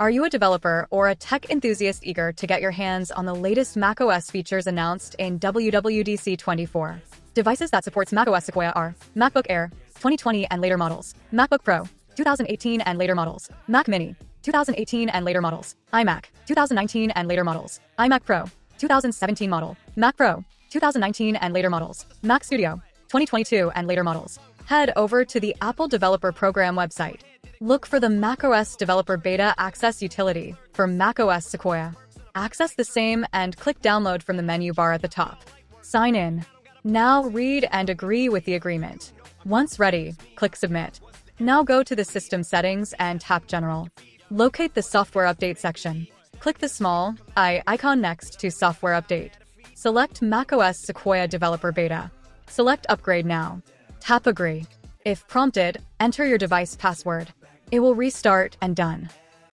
Are you a developer or a tech enthusiast eager to get your hands on the latest macOS features announced in WWDC 24? Devices that supports macOS Sequoia are MacBook Air, 2020 and later models, MacBook Pro, 2018 and later models, Mac Mini, 2018 and later models, iMac, 2019 and later models, iMac Pro, 2017 model, Mac Pro, 2019 and later models, Mac Studio, 2022 and later models. Head over to the Apple Developer Program website Look for the macOS Developer Beta Access utility for macOS Sequoia. Access the same and click Download from the menu bar at the top. Sign in. Now read and agree with the agreement. Once ready, click Submit. Now go to the System Settings and tap General. Locate the Software Update section. Click the small I icon next to Software Update. Select macOS Sequoia Developer Beta. Select Upgrade now. Tap Agree. If prompted, enter your device password. It will restart and done.